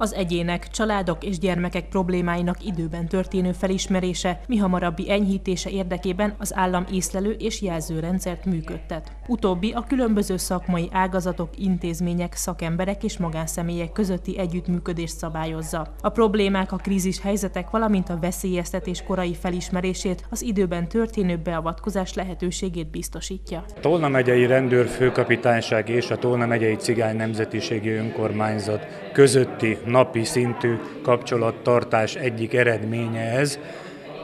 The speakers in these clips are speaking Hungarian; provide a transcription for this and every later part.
Az egyének, családok és gyermekek problémáinak időben történő felismerése, mi hamarabbi enyhítése érdekében az állam észlelő és jelzőrendszert működtet. Utóbbi a különböző szakmai ágazatok, intézmények, szakemberek és magánszemélyek közötti együttműködést szabályozza. A problémák, a krízis helyzetek, valamint a veszélyeztetés korai felismerését, az időben történő beavatkozás lehetőségét biztosítja. Tolna megyei rendőrfőkapitányság és a Tolna megyei cigány nemzetiségi önkormányzat közötti napi szintű kapcsolattartás egyik eredménye ez,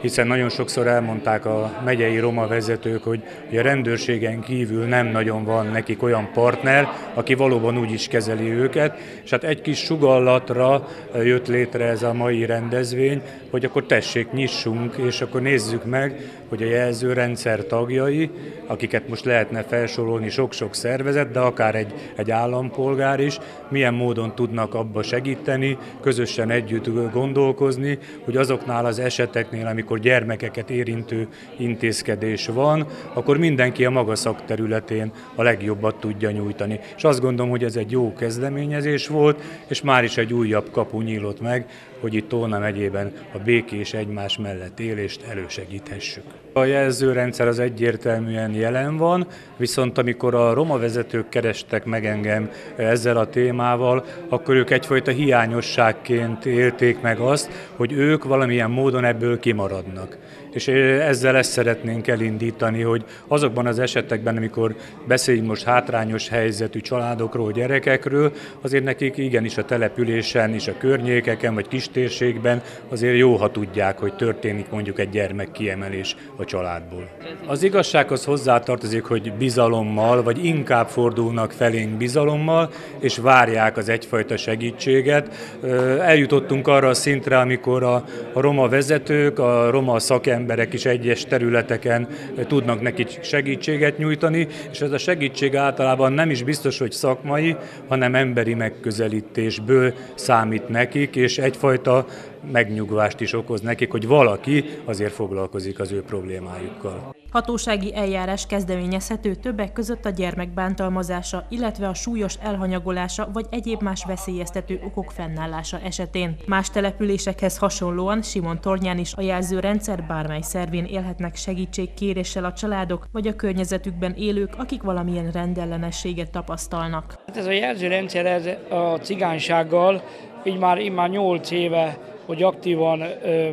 hiszen nagyon sokszor elmondták a megyei roma vezetők, hogy a rendőrségen kívül nem nagyon van nekik olyan partner, aki valóban úgy is kezeli őket, és hát egy kis sugallatra jött létre ez a mai rendezvény, hogy akkor tessék, nyissunk, és akkor nézzük meg, hogy a jelzőrendszer tagjai, akiket most lehetne felsorolni sok-sok szervezet, de akár egy, egy állampolgár is, milyen módon tudnak abba segíteni, közösen együtt gondolkozni, hogy azoknál az eseteknél, amikor gyermekeket érintő intézkedés van, akkor mindenki a maga szakterületén a legjobbat tudja nyújtani. És azt gondolom, hogy ez egy jó kezdeményezés volt, és már is egy újabb kapu nyílott meg, hogy itt Tóna megyében a békés egymás mellett élést elősegíthessük. A jelzőrendszer az egyértelműen jelen van, viszont amikor a roma vezetők kerestek meg engem ezzel a témával, akkor ők egyfajta hiányosságként élték meg azt, hogy ők valamilyen módon ebből kimaradnak. És ezzel ezt szeretnénk elindítani, hogy azokban az esetekben, amikor beszéljünk most hátrányos helyzetű családokról, gyerekekről, azért nekik igenis a településen és a környékeken vagy kistérségben azért jó, ha tudják, hogy történik mondjuk egy gyermek kiemelés a családból. Az igazsághoz hozzátartozik, hogy bizalommal, vagy inkább fordulnak felénk bizalommal, és várják az egyfajta segítséget. Eljutottunk arra a szintre, amikor a, a roma vezetők, a roma szakemberek is egyes területeken tudnak neki segítséget nyújtani, és ez a segítség általában nem is biztos, hogy szakmai, hanem emberi megközelítésből számít nekik, és egyfajta megnyugvást is okoz nekik, hogy valaki azért foglalkozik az ő problémájukkal. Hatósági eljárás kezdeményezhető többek között a gyermek bántalmazása, illetve a súlyos elhanyagolása vagy egyéb más veszélyeztető okok fennállása esetén. Más településekhez hasonlóan Simon Tornyán is a jelzőrendszer bármely szervén élhetnek segítségkéréssel a családok vagy a környezetükben élők, akik valamilyen rendellenességet tapasztalnak. Hát ez a jelzőrendszer ez a cigánysággal így már, így már 8 éve hogy aktívan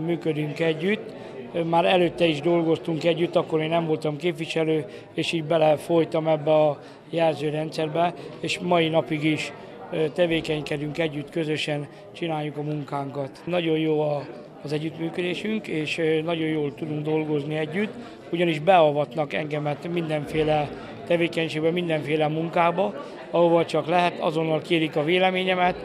működünk együtt. Már előtte is dolgoztunk együtt, akkor én nem voltam képviselő, és így belefolytam ebbe a jelzőrendszerbe, és mai napig is tevékenykedünk együtt, közösen csináljuk a munkánkat. Nagyon jó a, az együttműködésünk, és nagyon jól tudunk dolgozni együtt, ugyanis beavatnak engemet mindenféle tevékenységbe, mindenféle munkába, ahova csak lehet, azonnal kérik a véleményemet,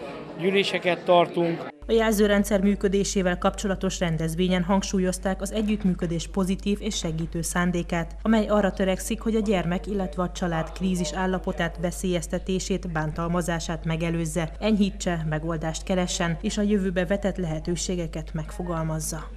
gyűléseket tartunk. A jelzőrendszer működésével kapcsolatos rendezvényen hangsúlyozták az együttműködés pozitív és segítő szándékát, amely arra törekszik, hogy a gyermek, illetve a család krízis állapotát, veszélyeztetését, bántalmazását megelőzze, enyhítse, megoldást keressen, és a jövőbe vetett lehetőségeket megfogalmazza.